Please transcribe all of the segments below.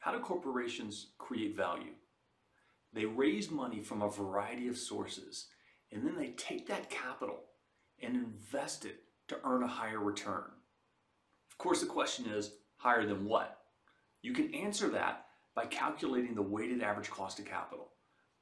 How do corporations create value? They raise money from a variety of sources and then they take that capital and invest it to earn a higher return. Of course, the question is higher than what? You can answer that by calculating the weighted average cost of capital,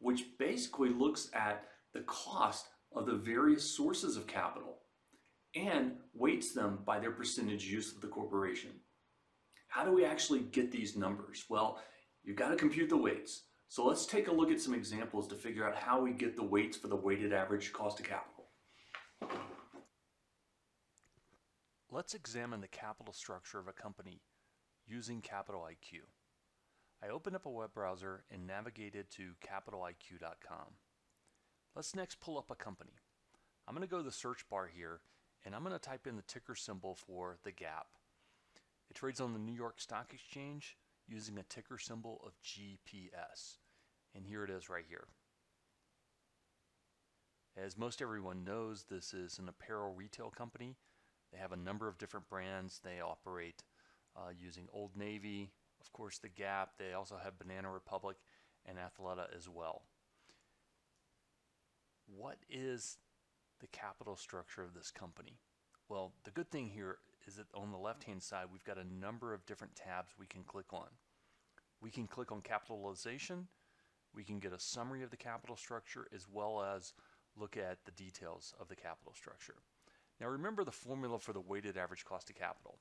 which basically looks at the cost of the various sources of capital and weights them by their percentage use of the corporation. How do we actually get these numbers? Well, you've got to compute the weights. So let's take a look at some examples to figure out how we get the weights for the weighted average cost of capital. Let's examine the capital structure of a company using Capital IQ. I opened up a web browser and navigated to capitaliq.com. Let's next pull up a company. I'm going to go to the search bar here and I'm going to type in the ticker symbol for the GAP. It trades on the New York Stock Exchange using a ticker symbol of GPS. And here it is right here. As most everyone knows, this is an apparel retail company. They have a number of different brands. They operate uh, using Old Navy, of course the Gap. They also have Banana Republic and Athleta as well. What is the capital structure of this company? Well, the good thing here is that on the left-hand side, we've got a number of different tabs we can click on. We can click on capitalization. We can get a summary of the capital structure as well as look at the details of the capital structure. Now remember the formula for the weighted average cost of capital.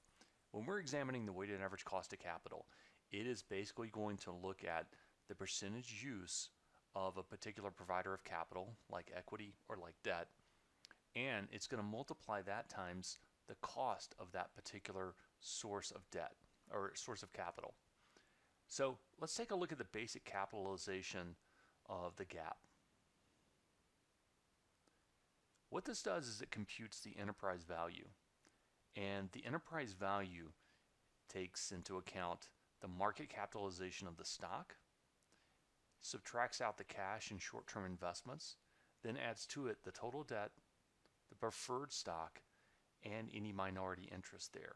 When we're examining the weighted average cost of capital, it is basically going to look at the percentage use of a particular provider of capital, like equity or like debt, and it's going to multiply that times the cost of that particular source of debt or source of capital. So let's take a look at the basic capitalization of the gap. What this does is it computes the enterprise value. And the enterprise value takes into account the market capitalization of the stock, subtracts out the cash and short-term investments, then adds to it the total debt, the preferred stock, and any minority interest there.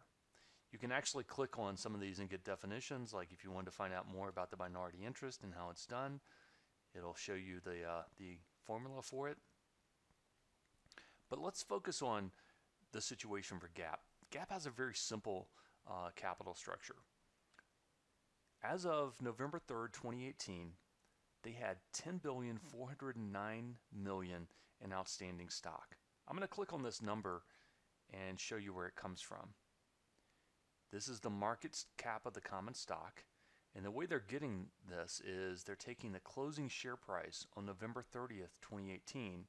You can actually click on some of these and get definitions, like if you want to find out more about the minority interest and how it's done, it'll show you the, uh, the formula for it. But let's focus on the situation for GAP. GAP has a very simple uh, capital structure. As of November 3rd, 2018, they had 10,409 million in outstanding stock. I'm going to click on this number and show you where it comes from. This is the market cap of the common stock. And the way they're getting this is they're taking the closing share price on November 30th, 2018.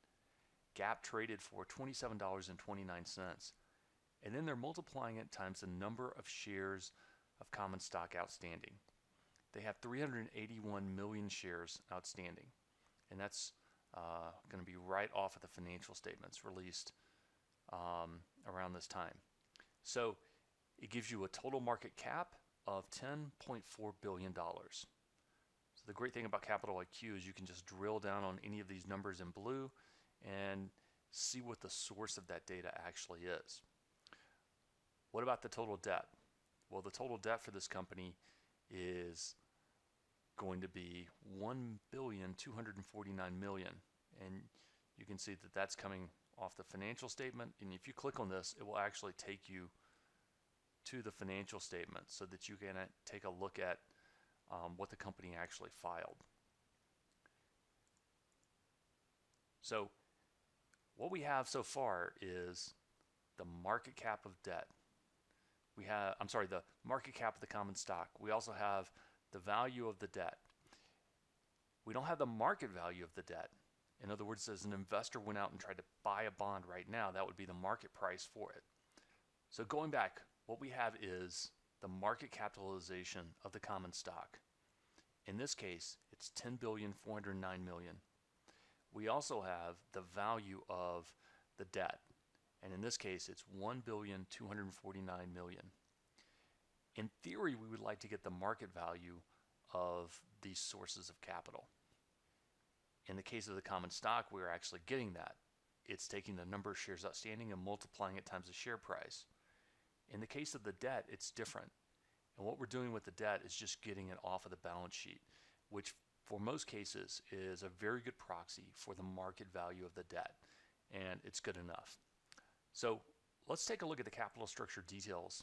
Gap traded for $27.29. And then they're multiplying it times the number of shares of common stock outstanding. They have 381 million shares outstanding. And that's uh, going to be right off of the financial statements released um, around this time. So it gives you a total market cap of $10.4 billion. So the great thing about Capital IQ is you can just drill down on any of these numbers in blue and see what the source of that data actually is. What about the total debt? Well, the total debt for this company is going to be 1,249 million and you can see that that's coming off the financial statement and if you click on this it will actually take you to the financial statement so that you can uh, take a look at um, what the company actually filed. So what we have so far is the market cap of debt. We have, I'm sorry, the market cap of the common stock. We also have the value of the debt. We don't have the market value of the debt. In other words, as an investor went out and tried to buy a bond right now, that would be the market price for it. So going back, what we have is the market capitalization of the common stock. In this case, it's 10 billion 409 million. We also have the value of the debt, and in this case, it's 1 billion 249 million. In theory, we would like to get the market value of these sources of capital. In the case of the common stock, we're actually getting that. It's taking the number of shares outstanding and multiplying it times the share price. In the case of the debt, it's different. And what we're doing with the debt is just getting it off of the balance sheet, which for most cases is a very good proxy for the market value of the debt. And it's good enough. So let's take a look at the capital structure details.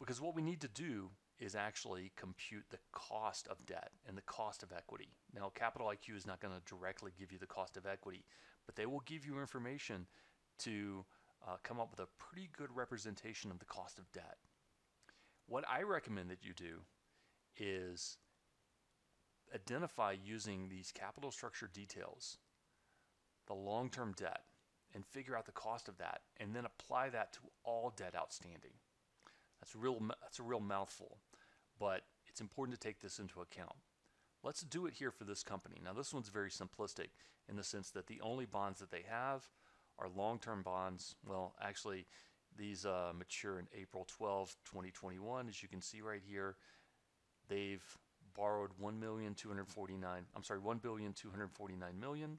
Because what we need to do is actually compute the cost of debt and the cost of equity. Now, Capital IQ is not going to directly give you the cost of equity, but they will give you information to uh, come up with a pretty good representation of the cost of debt. What I recommend that you do is identify using these capital structure details the long-term debt and figure out the cost of that and then apply that to all debt outstanding. That's a real that's a real mouthful, but it's important to take this into account. Let's do it here for this company. Now this one's very simplistic in the sense that the only bonds that they have are long-term bonds. Well, actually these uh, mature in April 12, 2021 as you can see right here. They've borrowed 1,249 I'm sorry 1,249 million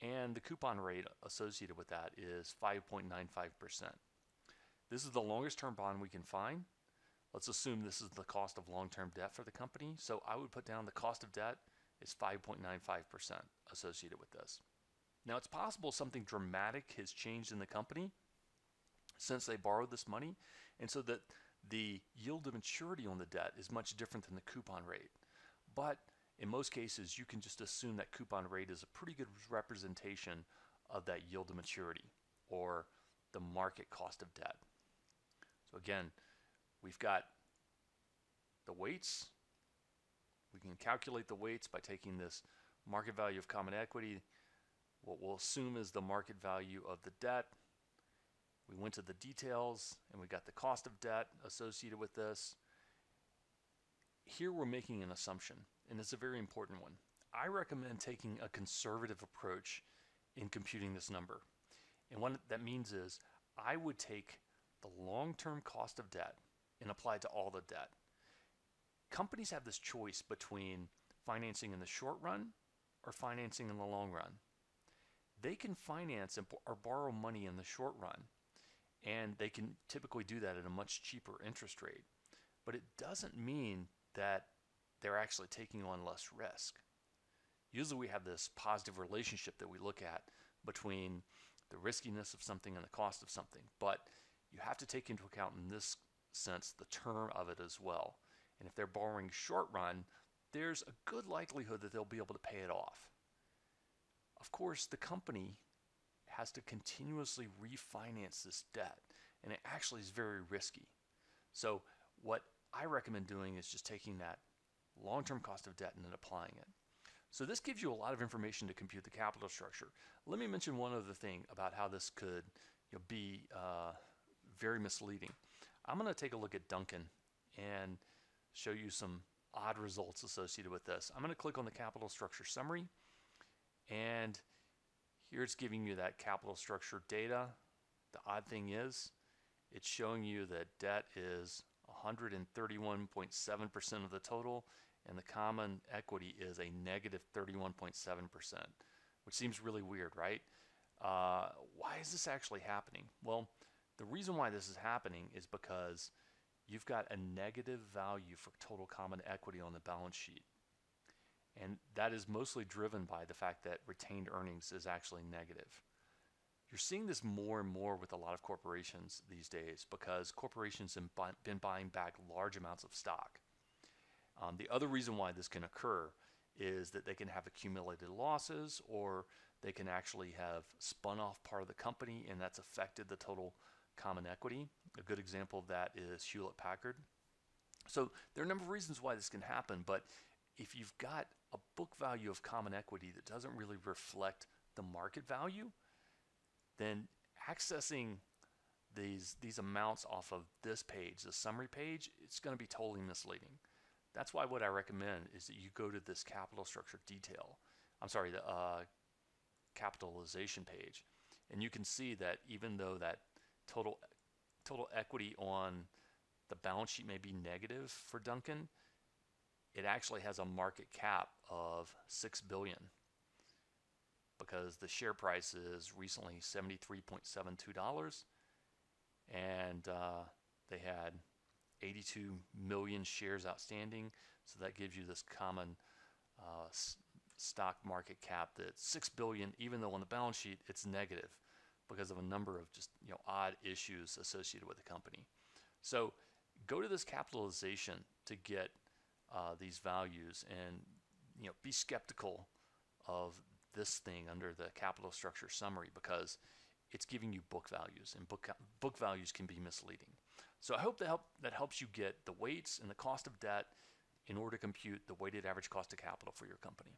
and the coupon rate associated with that is 5.95%. This is the longest term bond we can find. Let's assume this is the cost of long-term debt for the company. So I would put down the cost of debt is 5.95% associated with this. Now it's possible something dramatic has changed in the company since they borrowed this money and so that the yield to maturity on the debt is much different than the coupon rate. But in most cases, you can just assume that coupon rate is a pretty good representation of that yield to maturity or the market cost of debt. So again, we've got the weights. We can calculate the weights by taking this market value of common equity, what we'll assume is the market value of the debt. We went to the details and we got the cost of debt associated with this. Here we're making an assumption and it's a very important one. I recommend taking a conservative approach in computing this number. And what that means is I would take the long-term cost of debt and apply it to all the debt. Companies have this choice between financing in the short run or financing in the long run. They can finance or borrow money in the short run, and they can typically do that at a much cheaper interest rate. But it doesn't mean that they're actually taking on less risk. Usually we have this positive relationship that we look at between the riskiness of something and the cost of something, but you have to take into account in this sense the term of it as well. And if they're borrowing short run, there's a good likelihood that they'll be able to pay it off. Of course, the company has to continuously refinance this debt, and it actually is very risky. So, what I recommend doing is just taking that long-term cost of debt and then applying it. So this gives you a lot of information to compute the capital structure. Let me mention one other thing about how this could you know, be uh, very misleading. I'm going to take a look at Dunkin' and show you some odd results associated with this. I'm going to click on the capital structure summary and here it's giving you that capital structure data. The odd thing is it's showing you that debt is 131.7% of the total and the common equity is a negative 31.7%, which seems really weird, right? Uh, why is this actually happening? Well, the reason why this is happening is because you've got a negative value for total common equity on the balance sheet. And that is mostly driven by the fact that retained earnings is actually negative. You're seeing this more and more with a lot of corporations these days because corporations have been buying back large amounts of stock. Um, the other reason why this can occur is that they can have accumulated losses or they can actually have spun off part of the company and that's affected the total common equity. A good example of that is Hewlett Packard. So there are a number of reasons why this can happen, but if you've got a book value of common equity that doesn't really reflect the market value, then accessing these these amounts off of this page, the summary page, it's going to be totally misleading. That's why what I recommend is that you go to this capital structure detail. I'm sorry, the uh, capitalization page, and you can see that even though that total total equity on the balance sheet may be negative for Dunkin', it actually has a market cap of six billion because the share price is recently $73.72 and uh, they had 82 million shares outstanding. So that gives you this common uh, stock market cap that's six billion, even though on the balance sheet it's negative because of a number of just you know odd issues associated with the company. So go to this capitalization to get uh, these values and you know be skeptical of this thing under the capital structure summary because it's giving you book values and book book values can be misleading. So I hope that help that helps you get the weights and the cost of debt in order to compute the weighted average cost of capital for your company.